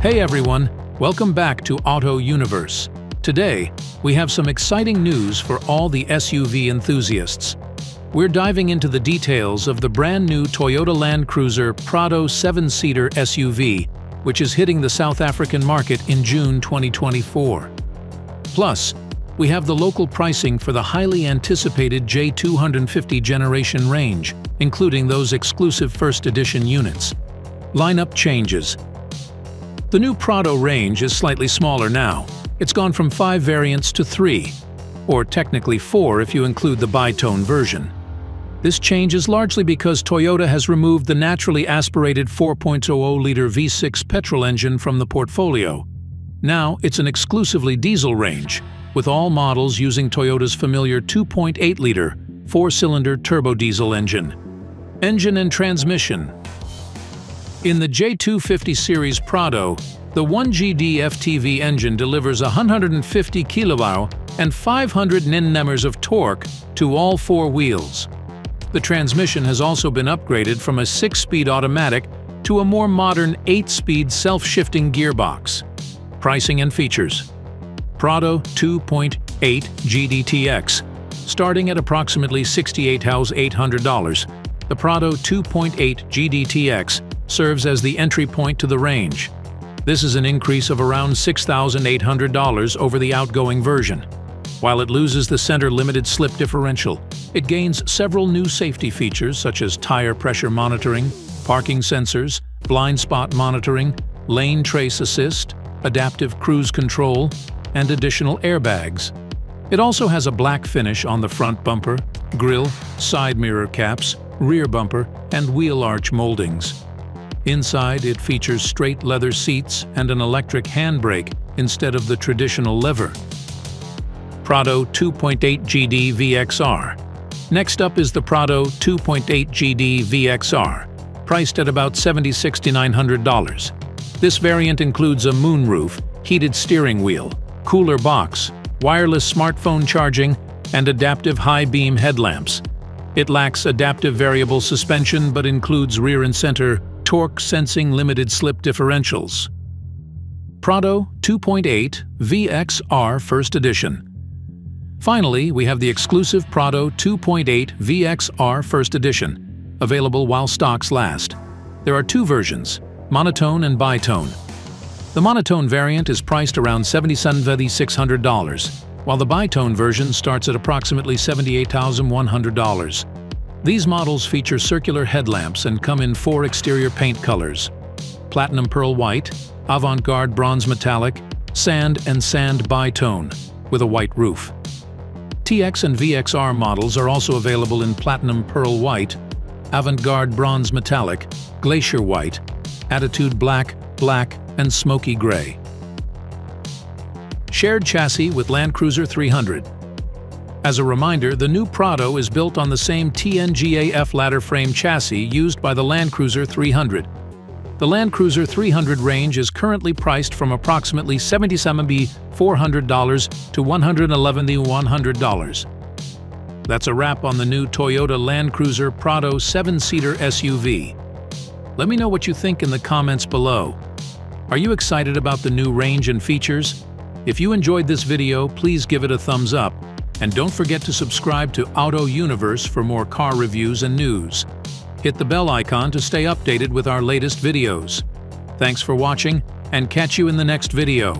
Hey everyone, welcome back to Auto Universe. Today, we have some exciting news for all the SUV enthusiasts. We're diving into the details of the brand new Toyota Land Cruiser Prado 7-seater SUV, which is hitting the South African market in June 2024. Plus, we have the local pricing for the highly anticipated J250 generation range, including those exclusive first edition units. Lineup changes, the new Prado range is slightly smaller now. It's gone from five variants to three, or technically four if you include the bitone version. This change is largely because Toyota has removed the naturally aspirated 4.00-liter V6 petrol engine from the portfolio. Now it's an exclusively diesel range, with all models using Toyota's familiar 2.8-liter, four-cylinder turbo diesel engine. Engine and transmission in the J250 series Prado, the 1GD FTV engine delivers 150 kW and 500 Nm of torque to all four wheels. The transmission has also been upgraded from a 6-speed automatic to a more modern 8-speed self-shifting gearbox. Pricing and features Prado 2.8 GDTX, starting at approximately $68,800. The Prado 2.8 GDTX serves as the entry point to the range. This is an increase of around $6,800 over the outgoing version. While it loses the center limited slip differential, it gains several new safety features such as tire pressure monitoring, parking sensors, blind spot monitoring, lane trace assist, adaptive cruise control, and additional airbags. It also has a black finish on the front bumper, grille, side mirror caps, rear bumper, and wheel arch moldings. Inside, it features straight leather seats and an electric handbrake instead of the traditional lever. Prado 2.8 GD VXR. Next up is the Prado 2.8 GD VXR, priced at about $70,6900. This variant includes a moonroof, heated steering wheel, cooler box, wireless smartphone charging, and adaptive high-beam headlamps. It lacks adaptive variable suspension but includes rear and center torque-sensing limited slip differentials. Prado 2.8 VXR First Edition. Finally, we have the exclusive Prado 2.8 VXR First Edition, available while stocks last. There are two versions, monotone and bitone. The monotone variant is priced around $77,600, while the bitone version starts at approximately $78,100. These models feature circular headlamps and come in four exterior paint colors. Platinum Pearl White, Avant-Garde Bronze Metallic, Sand and Sand Bitone, with a white roof. TX and VXR models are also available in Platinum Pearl White, Avant-Garde Bronze Metallic, Glacier White, Attitude Black, Black, and Smoky Gray. Shared chassis with Land Cruiser 300. As a reminder, the new Prado is built on the same TNGA F-ladder frame chassis used by the Land Cruiser 300. The Land Cruiser 300 range is currently priced from approximately $77,400 to $111,100. That's a wrap on the new Toyota Land Cruiser Prado 7-seater SUV. Let me know what you think in the comments below. Are you excited about the new range and features? If you enjoyed this video, please give it a thumbs up and don't forget to subscribe to Auto Universe for more car reviews and news. Hit the bell icon to stay updated with our latest videos. Thanks for watching, and catch you in the next video.